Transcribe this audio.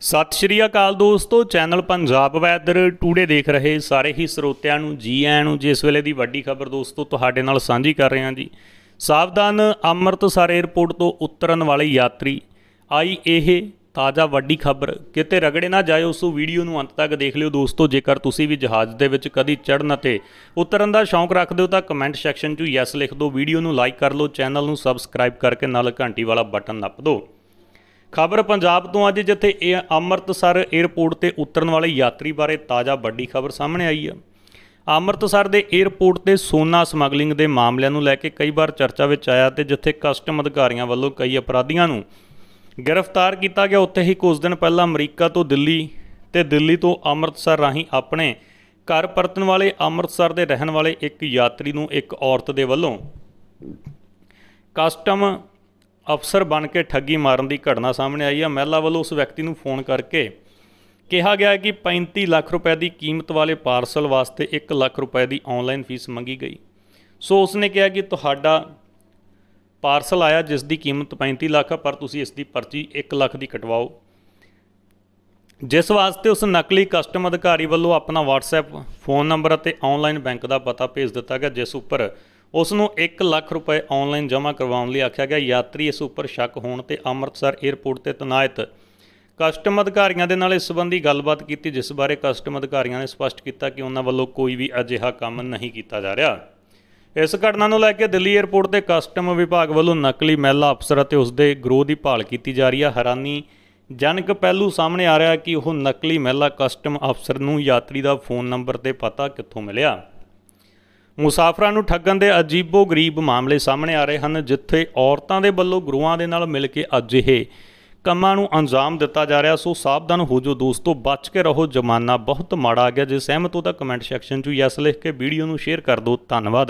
ਸਤਿ ਸ਼੍ਰੀ ਅਕਾਲ ਦੋਸਤੋ, channel Punjab weather today ਦੇਖ ਰਹੇ ਸਾਰੇ ਹੀ ਸਰੋਤਿਆਂ ਨੂੰ ਜੀ ਆਇਆਂ ਨੂੰ, ਜਿਸ ਵੇਲੇ ਦੀ ਵੱਡੀ ਖਬਰ ਦੋਸਤੋ, ਤੁਹਾਡੇ ਨਾਲ ਸਾਂਝੀ ਕਰ ਰਹੇ ਹਾਂ ਜੀ। ਸਾਵਧਾਨ ਅੰਮ੍ਰਿਤਸਰ 에ਅਰਪੋਰਟ ਤੋਂ ਉਤਰਨ ਵਾਲੇ ਯਾਤਰੀ, ਆਈ ਇਹ ਤਾਜ਼ਾ ਵੱਡੀ ਖਬਰ। ਕਿਤੇ ਰਗੜੇ ਨਾ ਜਾਏ ਉਸ ਵੀਡੀਓ ਨੂੰ, ਅੰਤ ਤੱਕ ਦੇਖ ਲਿਓ ਦੋਸਤੋ, ਜੇਕਰ ਤੁਸੀਂ ਵੀ ਜਹਾਜ਼ ਦੇ ਵਿੱਚ ਕਦੀ ਚੜ੍ਹਨ ਅਤੇ ਉਤਰਨ ਦਾ ਸ਼ੌਂਕ ਰੱਖਦੇ ਹੋ ਤਾਂ ਕਮੈਂਟ ਸੈਕਸ਼ਨ 'ਚ ਯੈਸ ਲਿਖ ਦਿਓ। ਵੀਡੀਓ ਨੂੰ ਲਾਈਕ ਕਰ ਲਓ, ਚੈਨਲ ਨੂੰ ਸਬਸਕ੍ਰਾਈਬ ਕਰਕੇ ਨਾਲ ਘੰਟੀ ਵਾਲਾ ਬਟਨ ਨੱਪ ਦਿਓ। ਖਬਰ ਪੰਜਾਬ ਤੋਂ ਅੱਜ, ਜਿੱਥੇ ਇਹ ਅੰਮ੍ਰਿਤਸਰ 에ਅਰਪੋਰਟ ਤੇ ਉਤਰਨ ਵਾਲੇ ਯਾਤਰੀ ਬਾਰੇ ਤਾਜ਼ਾ ਵੱਡੀ ਖਬਰ ਸਾਹਮਣੇ ਆਈ ਹੈ। ਅੰਮ੍ਰਿਤਸਰ ਦੇ 에ਅਰਪੋਰਟ ਤੇ ਸੋਨਾ ਸਮਗਲਿੰਗ ਦੇ ਮਾਮਲਿਆਂ ਨੂੰ ਲੈ ਕੇ ਕਈ ਵਾਰ ਚਰਚਾ ਵਿੱਚ ਆਇਆ ਤੇ ਜਿੱਥੇ ਕਸਟਮ ਅਧਿਕਾਰੀਆਂ ਵੱਲੋਂ ਕਈ ਅਪਰਾਧੀਆਂ ਨੂੰ ਗ੍ਰਿਫਤਾਰ ਕੀਤਾ ਗਿਆ, ਉੱਥੇ ਹੀ ਕੁਝ ਦਿਨ ਪਹਿਲਾਂ ਅਮਰੀਕਾ ਤੋਂ ਦਿੱਲੀ ਤੇ ਦਿੱਲੀ ਤੋਂ ਅੰਮ੍ਰਿਤਸਰ ਰਾਹੀਂ ਆਪਣੇ ਘਰ ਪਰਤਣ ਵਾਲੇ ਅੰਮ੍ਰਿਤਸਰ ਦੇ ਰਹਿਣ ਵਾਲੇ ਇੱਕ ਯਾਤਰੀ ਨੂੰ ਇੱਕ ਔਰਤ ਦੇ ਵੱਲੋਂ ਕਸਟਮ ਅਫਸਰ ਬਣ ਕੇ ਠੱਗੀ ਮਾਰਨ ਦੀ ਘਟਨਾ ਸਾਹਮਣੇ ਆਈ ਹੈ ਮਹਿਲਾ ਵੱਲੋਂ ਉਸ ਵਿਅਕਤੀ ਨੂੰ ਫੋਨ ਕਰਕੇ ਕਿਹਾ ਗਿਆ ਕਿ 35 ਲੱਖ ਰੁਪਏ ਦੀ ਕੀਮਤ ਵਾਲੇ ਪਾਰਸਲ ਵਾਸਤੇ 1 ਲੱਖ ਰੁਪਏ ਦੀ ਆਨਲਾਈਨ ਫੀਸ ਮੰਗੀ ਗਈ। ਸੋ ਉਸਨੇ ਕਿਹਾ ਕਿ ਤੁਹਾਡਾ ਪਾਰਸਲ ਆਇਆ, ਜਿਸ ਦੀ ਕੀਮਤ 35 ਲੱਖ ਹੈ ਪਰ ਤੁਸੀਂ ਇਸ ਦੀ ਪਰਚੀ 1 ਲੱਖ ਦੀ ਕਟਵਾਓ। ਜਿਸ ਵਾਸਤੇ ਉਸ ਨਕਲੀ ਕਸਟਮ ਅਧਿਕਾਰੀ ਵੱਲੋਂ ਆਪਣਾ WhatsApp ਫੋਨ ਨੰਬਰ ਅਤੇ ਆਨਲਾਈਨ ਬੈਂਕ ਦਾ ਪਤਾ ਭੇਜ ਦਿੱਤਾ ਗਿਆ, ਜਿਸ ਉੱਪਰ ਉਸ ਨੂੰ 1 ਲੱਖ ਰੁਪਏ ਆਨਲਾਈਨ ਜਮ੍ਹਾਂ ਕਰਵਾਉਣ ਲਈ ਆਖਿਆ ਗਿਆ। ਯਾਤਰੀ ਇਸ ਉੱਪਰ ਸ਼ੱਕ ਹੋਣ ਤੇ ਅੰਮ੍ਰਿਤਸਰ 에ਅਰਪੋਰਟ ਤੇ ਤਨਾਇਤ। ਕਸਟਮ ਅਧਿਕਾਰੀਆਂ ਦੇ ਨਾਲ ਇਸ ਸੰਬੰਧੀ ਗੱਲਬਾਤ ਕੀਤੀ, ਜਿਸ ਬਾਰੇ ਕਸਟਮ ਅਧਿਕਾਰੀਆਂ ਨੇ ਸਪਸ਼ਟ ਕੀਤਾ ਕਿ ਉਹਨਾਂ ਵੱਲੋਂ ਕੋਈ ਵੀ ਅਜਿਹਾ ਕੰਮ ਨਹੀਂ ਕੀਤਾ ਜਾ ਰਿਹਾ। ਇਸ ਘਟਨਾ ਨੂੰ ਲੈ ਕੇ ਦਿੱਲੀ 에ਅਰਪੋਰਟ ਤੇ ਕਸਟਮ ਵਿਭਾਗ ਵੱਲੋਂ ਨਕਲੀ ਮਹਿਲਾ ਅਫਸਰ ਅਤੇ ਉਸ ਦੇ ਗਰੋਹ ਦੀ ਭਾਲ ਕੀਤੀ ਜਾ ਰਹੀ ਹੈ। ਹੈਰਾਨੀ ਜਨਕ ਪਹਿਲੂ ਸਾਹਮਣੇ ਆ ਰਿਹਾ ਕਿ ਉਹ ਨਕਲੀ ਮਹਿਲਾ ਕਸਟਮ ਅਫਸਰ ਨੂੰ ਯਾਤਰੀ ਦਾ ਫੋਨ ਨੰਬਰ ਤੇ ਪਤਾ ਕਿੱਥੋਂ ਮਿਲਿਆ। ਮੁਸਾਫਰਾਂ ਨੂੰ ਠੱਗਣ ਦੇ ਅਜੀਬੋ-ਗਰੀਬ ਮਾਮਲੇ ਸਾਹਮਣੇ ਆ ਰਹੇ ਹਨ, ਜਿੱਥੇ ਔਰਤਾਂ ਦੇ ਵੱਲੋਂ ਗੁਰੂਆਂ ਦੇ ਨਾਲ ਮਿਲ ਕੇ ਅਜਿਹੇ ਕੰਮਾਂ ਨੂੰ ਅੰਜਾਮ ਦਿੱਤਾ ਜਾ ਰਿਹਾ। ਸੋ ਸਾਵਧਾਨ ਹੋ ਜੋ ਦੋਸਤੋ, ਬਚ ਕੇ ਰਹੋ, ਜ਼ਮਾਨਾ ਬਹੁਤ ਮਾੜਾ ਆ ਗਿਆ। ਜੇ ਸਹਿਮਤ ਹੋ ਤਾਂ ਕਮੈਂਟ ਸੈਕਸ਼ਨ 'ਚ ਯੈਸ ਲਿਖ ਕੇ ਵੀਡੀਓ ਨੂੰ ਸ਼ੇਅਰ ਕਰ ਦਿਓ। ਧੰਨਵਾਦ।